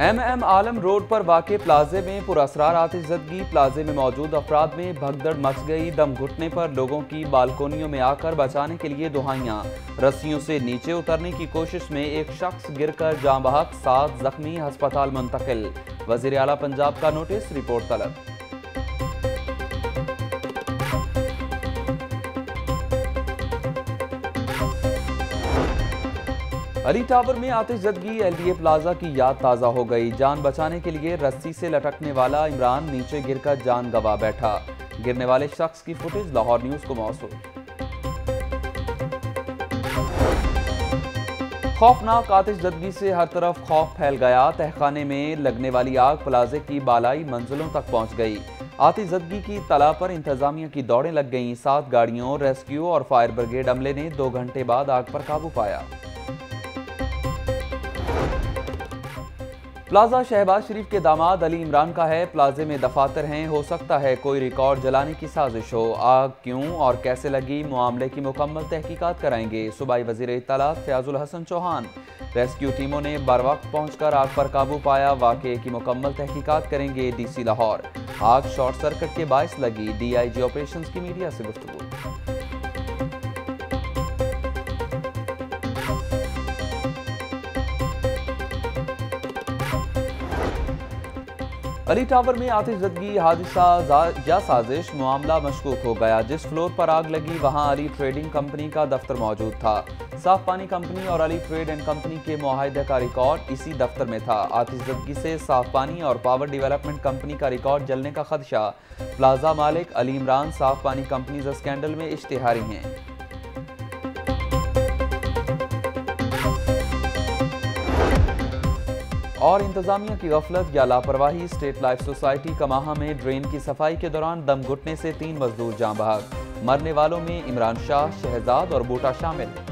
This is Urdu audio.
ایم ایم عالم روڈ پر واقع پلازے میں پراسرار آتش زدگی پلازے میں موجود افراد میں بھگدڑ مچ گئی، دم گھٹنے پر لوگوں کی بالکونیوں میں آ کر بچانے کے لیے دہائیاں۔ رسیوں سے نیچے اترنے کی کوشش میں ایک شخص گر کر جاں بحق سات زخمی ہسپتال منتقل۔ وزیر اعلیٰ پنجاب کا نوٹس، رپورٹ طلب۔ علی ٹاور میں آتش زدگی ایل ڈی اے پلازا کی یاد تازہ ہو گئی۔ جان بچانے کے لیے رسی سے لٹکنے والا عمران نیچے گر کر جان گوا بیٹھا۔ گرنے والے شخص کی فوٹیج لاہور نیوز کو موصول۔ خوفناک آتش زدگی سے ہر طرف خوف پھیل گیا۔ تہخانے میں لگنے والی آگ پلازے کی بالائی منزلوں تک پہنچ گئی۔ آتش زدگی کی طلا پر انتظامیہ کی دوڑیں لگ گئیں۔ سات گاڑیوں، ریسکیو اور فائر بریگیڈ عملے نے دو گھنٹے بعد آگ پر قابو پایا۔ پلازا شہباز شریف کے داماد علی عمران کا ہے، پلازے میں دفاتر ہیں، ہو سکتا ہے کوئی ریکارڈ جلانے کی سازش ہو۔ آگ کیوں اور کیسے لگی؟ معاملے کی مکمل تحقیقات کرائیں گے صوبائی وزیر اطلاعات فیاض الحسن چوہان۔ ریسکیو ٹیموں نے بر وقت پہنچ کر آگ پر قابو پایا۔ واقعے کی مکمل تحقیقات کریں گے ڈی سی لاہور۔ آگ شارٹ سرکٹ کے باعث لگی۔ ڈی آئی جی آپریشنز کی میڈیا سے گفتگو۔ علی ٹاور میں آتش زدگی حادثہ یا سازش، معاملہ مشکوک ہو گیا۔ جس فلور پر آگ لگی، وہاں علی ٹریڈنگ کمپنی کا دفتر موجود تھا۔ صاف پانی کمپنی اور علی ٹریڈ اینڈ کمپنی کے معاہدہ کا ریکارڈ اسی دفتر میں تھا۔ آتش زدگی سے صاف پانی اور پاور ڈیولپمنٹ کمپنی کا ریکارڈ جلنے کا خدشہ۔ پلازا مالک علی عمران صاف پانی کمپنیز اسکینڈل میں اشتہاری ہیں۔ اور انتظامیہ کی غفلت، یا لاپرواہی اسٹیٹ لائف سوسائٹی کماہا میں ڈرین کی صفائی کے دوران دم گھٹنے سے تین مزدور جاں بہاگ مرنے والوں میں عمران شاہ، شہزاد اور بوٹا شامل۔